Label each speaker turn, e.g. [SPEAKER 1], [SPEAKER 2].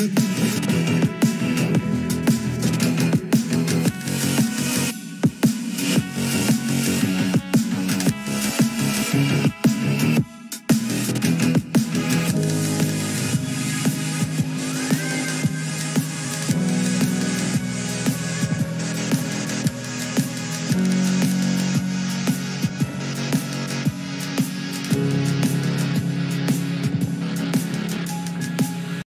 [SPEAKER 1] you.